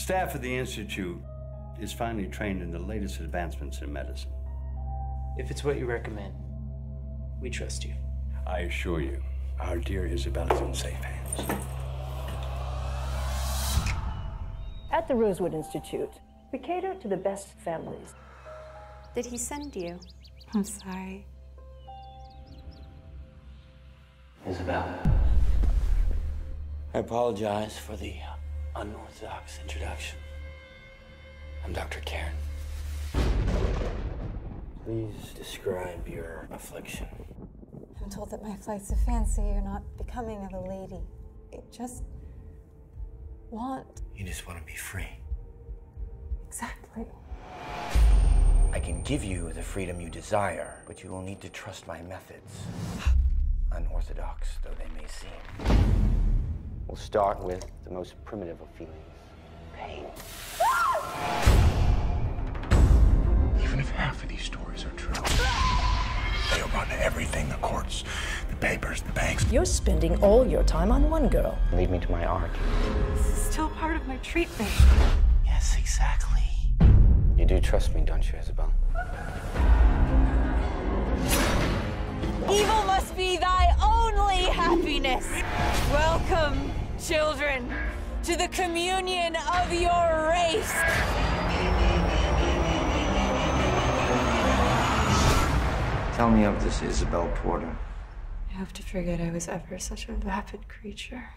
Staff of the Institute is finally trained in the latest advancements in medicine. If it's what you recommend, we trust you. I assure you, our dear Isabel is in safe hands. At the Rosewood Institute, we cater to the best families. Did he send you? I'm sorry. Isabel. I apologize for the uh, unorthodox introduction. I'm Dr. Cairn. Please describe your affliction. I'm told that my flight's a fancy. You're not becoming of a lady. I just want. You just want to be free. Exactly. I can give you the freedom you desire, but you will need to trust my methods. Unorthodox though they may seem. We'll start with the most primitive of feelings pain. Even if half of these stories are true, they'll run everything the courts, the papers, the banks. You're spending all your time on one girl. Lead me to my art. This is still part of my treatment. Yes, exactly. You do trust me, don't you, Isabel? Evil must be thy only happiness. Welcome, children, to the communion of your race. Tell me of this Isabel Porter. I hope to forget I was ever such a vapid creature.